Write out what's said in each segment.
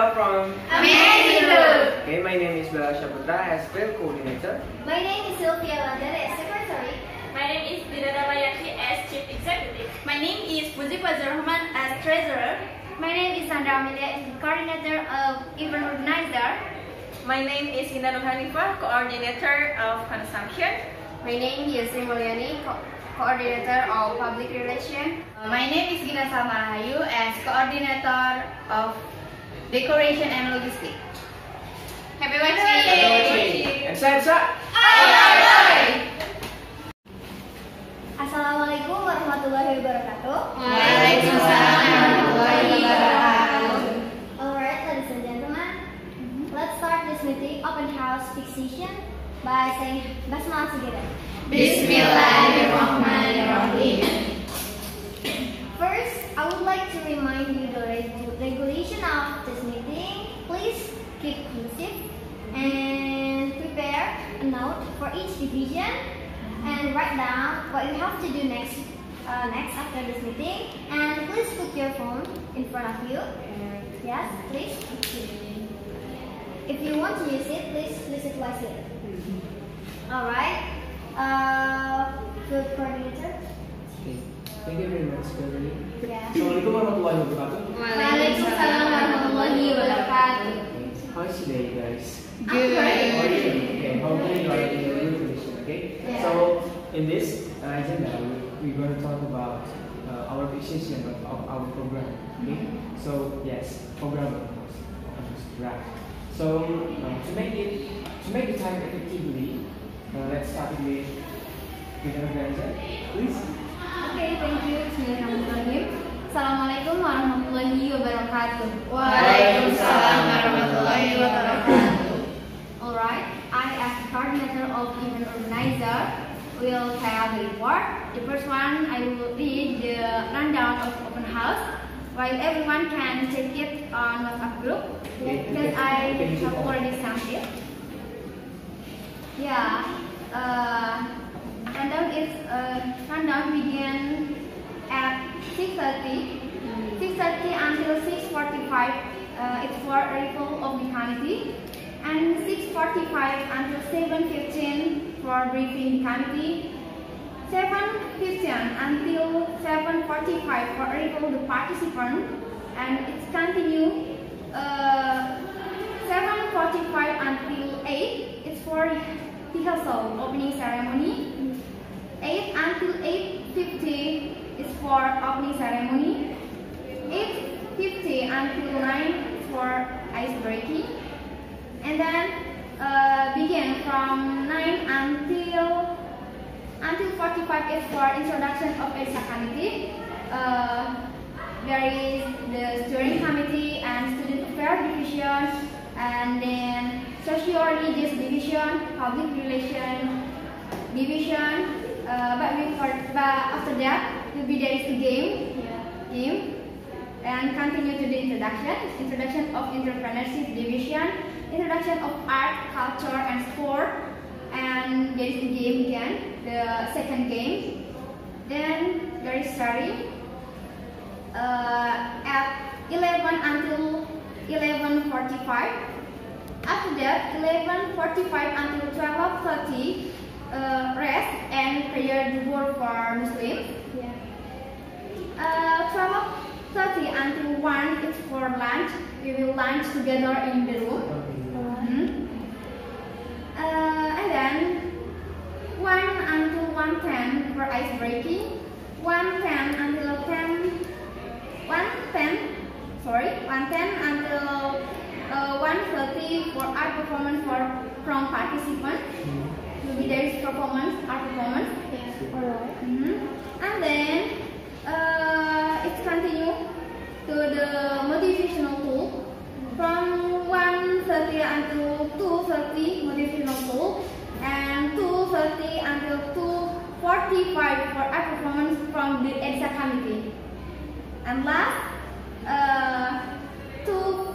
Bella from Amazing Group. Okay, my name is Bella Syaputra as field coordinator. My name is Silvia Wulandari as secretary. My name is Dinda Damayanti as chief executive. My name is Fuzi Rohman as treasurer. My name is Sandra Amelia, coordinator of event organizer. My name is Indah Nurhanifah, coordinator of consumption. My name is Mulyani, co coordinator of public relations. My name is Gina Salma Rahayu as coordinator of decoration and logistics. Happy watching! Happy watching! And Sansa! Assalamualaikum warahmatullahi wabarakatuh. Waalaikumsalam warahmatullahi wabarakatuh. Alright, ladies and gentlemen, let's start this meeting open house fixation by saying Basmalah together. Bismillahirrahmanirrahim. A note for each division and write down what you have to do next uh, next after this meeting. And please put your phone in front of you. Yes, please. If you want to use it, please use it wisely. Alright. Uh, good coordinator. Thank you very much, Beverly. Yeah. Assalamualaikum warahmatullahi wabarakatuh. Waalaikumsalam warahmatullahi wabarakatuh. How is today, guys? Good. How? Okay, hopefully you are in a good condition, okay? Yeah. So, in this uh, agenda, we- we're going to talk about uh, our fixation of, of our program, okay? So, yes, program, of course, of course, right. So, uh, to make it, to make the time effectively, uh, let's start with with an organizer, please. Oke, thank you. Bismillahirrahmanirrahim. Assalamualaikum warahmatullahi wabarakatuh. Waalaikumsalam warahmatullahi wabarakatuh. Alright, I as the coordinator of event organizer will tell the report. The first one, I will read the rundown of open house, while everyone can check it on WhatsApp group because I have already sent it. Yeah, uh, rundown is uh, rundown begin at 6:30. 6:30 until 6:45. Uh, it's for a recall of the committee, and 6:45 until 7:15 for briefing committee. 7:15 until 7:45 for a recall the participant, and it's continue. Uh, 7:45 until 8. It's for rehearsal opening ceremony. 8 until 8.50 is for opening ceremony. 8.50 until 9 for ice breaking. And then uh, begin from 9 until until 45 is for introduction of EDSA committee. Uh, there is the steering committee and student affairs division and then socio-religious division, public relation division. Uh, but before, but after that, will be there is a game, game, and continue to the introduction. Introduction of entrepreneurship division, introduction of art, culture, and sport, and there is a game again, the second game. Then there is study uh, at 11 until 11:45. After that, 11:45 until 12:30 uh, rest and prayer zuhur for Muslims. Uh, 12:30 until 1 is for lunch. We will lunch together in the room. Uh, and then 1 until 1:10 for ice breaking. 1:10 until 10 110 sorry 110 until uh, 130 for art performance for from participants will be there is performance art performance. Mhm. and then uh, it's continue to the motivational tool. From 130 until 230 motivational and 230 until 245 for art performance from the EDSA committee and last, uh, 2,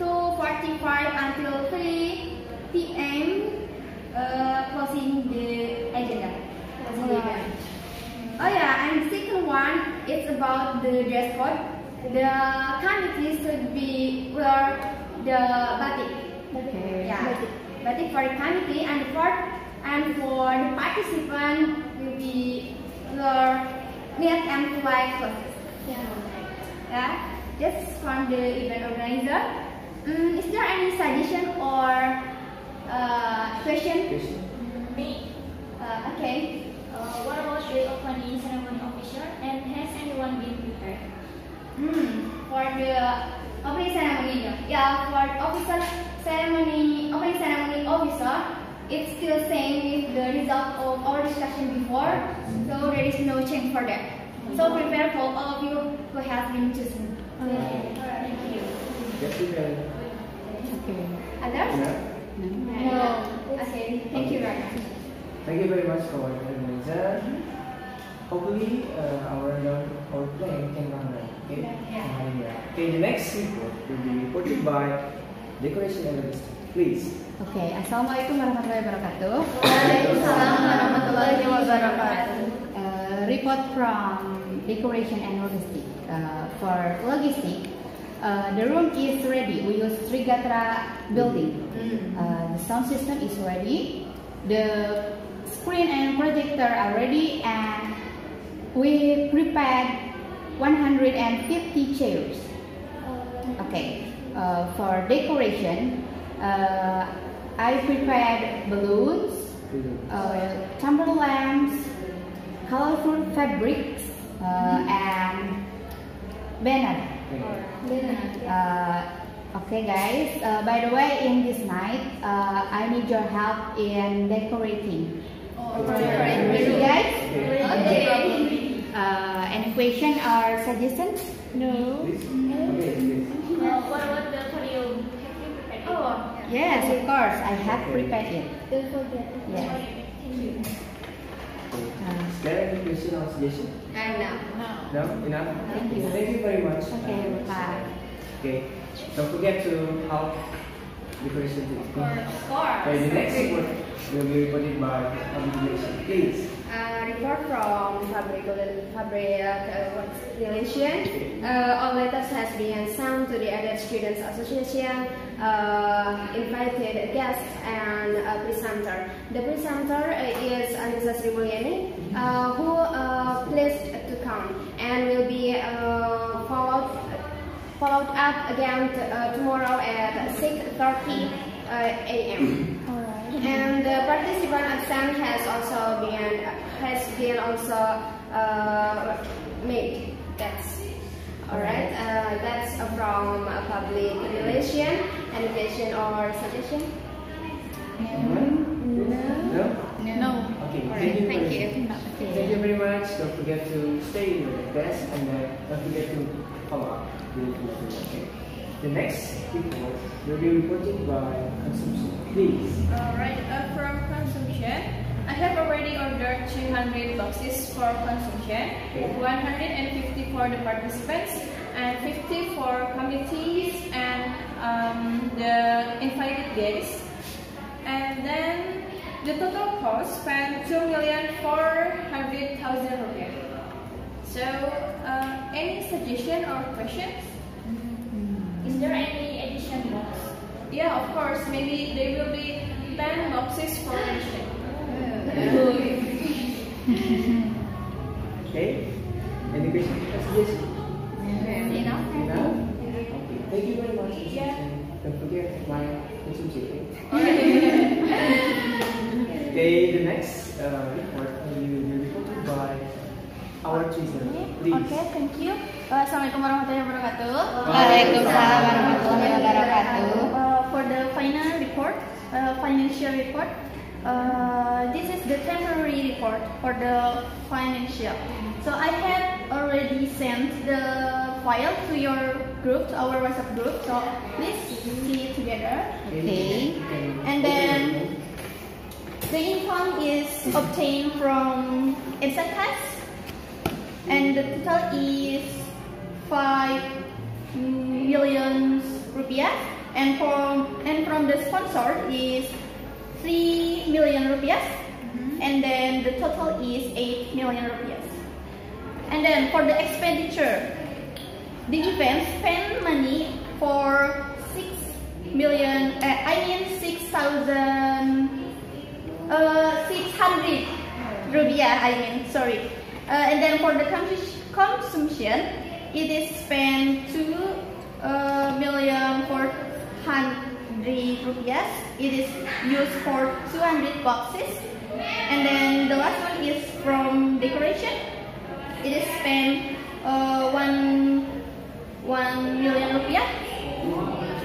2.45 until 3 p.m. Uh, closing the agenda. Closing the event. Oh yeah, and the second one is about the dress code. The committee should be wear the batik. Okay. Yeah, batik for the committee and for and for the participant will be your milk and white clothes. Yeah, just from the event organizer. Mm, is there any suggestion or uh, question? Question? Me. Uh, okay. Uh, what about the opening ceremony officer? And has anyone been prepared? Hmm, for the opening ceremony, yeah, for officer ceremony, opening ceremony officer, it's still same with the result of our discussion before, so there is no change for that. So prepare for all of you who have been chosen. Okay. Thank you. Yes, you can. Okay. Others? Yeah. No. Okay, thank you very much. Thank you very much for your organizer. Hopefully, uh, our our plan can run well. Okay. Yeah. Okay. The next report will be reported by decoration and logistics. Please. Oke, Assalamualaikum warahmatullahi wabarakatuh. Waalaikumsalam warahmatullahi wabarakatuh. Uh, report from decoration and logistics. Uh, for logistic, uh, the room is ready. We use Trigatra building. Uh, the sound system is ready. The screen and projector are ready, and we prepared 150 chairs. Okay. Uh, for decoration, uh, I prepared balloons, uh, tumbler lamps, colorful fabrics, uh, and banner. Uh, okay, guys. Uh, by the way, in this night, uh, I need your help in decorating. Ready, guys? Okay. Uh, any question or suggestions? No. Okay. Uh, what about the choreo? Have you prepared? Oh, Yes, of course. I have prepared it. don't forget. Yes. Thank you. Okay. Is there any question or suggestion? And now. No? Enough? Thank you. Thank you very much. Okay, bye. Okay. Don't forget to help decoration too. Of course. Okay, the next report will be reported by public relation. Please. Uh, report from Public Public uh, Relation. Uh, all letters has been sent to the other students association, uh, invited guests and a presenter. The presenter uh, is Anissa Sri Mulyani, uh, who uh, pleased to come and will be uh, followed followed up again uh, tomorrow at 6:30 uh, a.m. And the participant absent has also been has been also uh, made. That's all right. Uh, that's from a public relation, education or suggestion. No? No. Okay. All Thank you. thank very you. much. Okay. Thank you very much. Don't forget to stay in your desk and then don't forget to follow up. with the report, Okay. The next report will be reported by consumption. Please. Alright, uh, from consumption, I have already ordered 200 boxes for consumption, 150 for the participants, and 50 for committees and um, the invited guests. And then the total cost spent 2 million 400,000 rupiah. So, uh, any suggestion or questions? Is there any addition box? Yeah, of course. Maybe there will be 10 boxes for addition. Okay. Any question or suggestion? Enough. Enough? Okay. Thank you very much. And don't forget my consumption. Okay, the next uh, report will be reported by our teacher. Please. Okay, thank you. Assalamualaikum warahmatullahi wabarakatuh. Waalaikumsalam warahmatullahi wabarakatuh. Uh, for the final report, uh, financial report, uh, this is the temporary report for the financial. So I have already sent the file to your group, to our WhatsApp group. So please see it together. Okay. And then the income is obtained from incentives, and the total is 5 million rupiah. And from and from the sponsor is 3 million rupiah. Mm -hmm. and then the total is 8 million rupiah. And then for the expenditure the event spent money for 6 million uh, I mean 6,000 uh, 600 rupiah I mean sorry. Uh, and then for the consumption it is spent two uh, million four hundred rupiah. It is used for 200 boxes. And then the last one is from decoration. It is spent uh, one one million rupiah.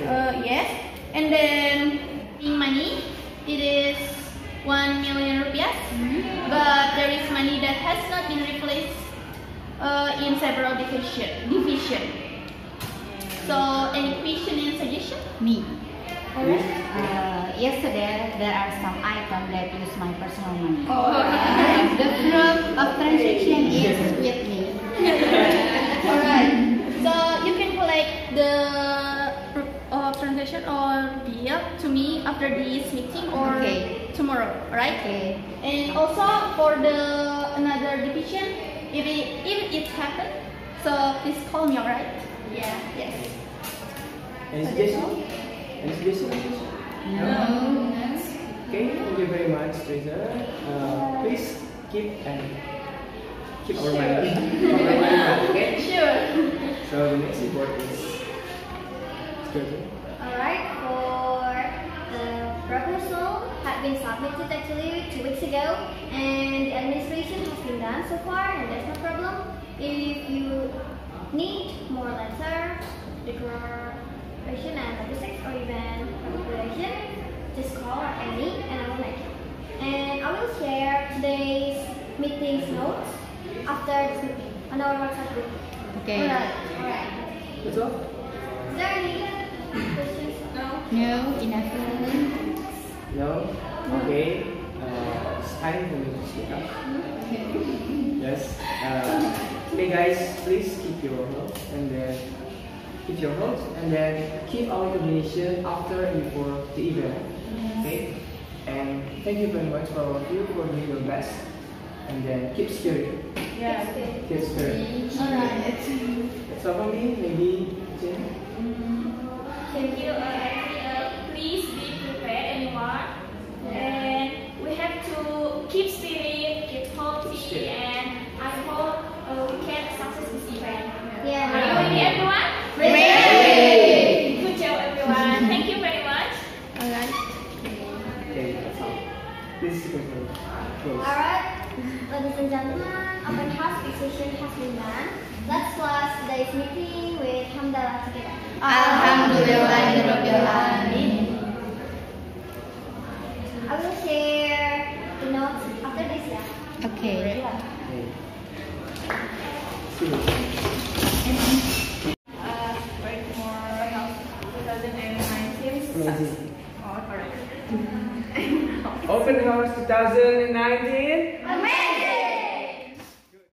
Uh, yes. And then in money, it is one million rupiah. But there is money that has not been replaced uh, in several division. division. So, any question and suggestion? Me. Alright. Uh, yesterday there are some items that use my personal money. Oh, the proof of transaction is with me. Alright. So you can collect the uh, transaction or bill to me after this meeting or Okay. tomorrow, right? Okay. And also for the another division, if it if it happen, so please call me, alright? Yeah. Yes. Any suggestion? Any suggestion? No. Okay, thank you very much, Teresa. Uh, please keep and keep our money. Keep our money, okay? Sure. So the next report is Teresa. Been submitted actually two weeks ago and the administration has been done so far and there's no problem. If you need more letter, declaration and statistics or even calculation, just call or any and I will make it. And I will share today's meeting's notes after this meeting on our WhatsApp group. Okay. Alright, alright. That's all? Is there any questions? No. No. Enough. No? Okay. Uh, it's time for me to speak up. Yes. Uh, okay, guys, please keep your notes and then keep your notes and then keep our donation after and before the event. Okay. And thank you very much for all of you for doing your best. And then keep spirit. Yeah. Keep spirit. Alright. So for me, maybe Jen. Thank you, uh, actually, uh, please be prepared, anyone. And we have to keep spirit, keep healthy, and I hope uh, we can success this event. Yeah. Are you ready, everyone? Ready. Good job, everyone. Thank you very much. Alright. Okay, that's all. This is good. Close. Alright, ladies and gentlemen, open house fixation has been done. Let's close today's meeting with Hamdalah together. Alhamdulillahirobbilalamin. I will share the notes after this, yeah. Okay. Okay. See you. Uh, wait for health 2019. Amazing. Oh, correct. Open House 2019. Amen.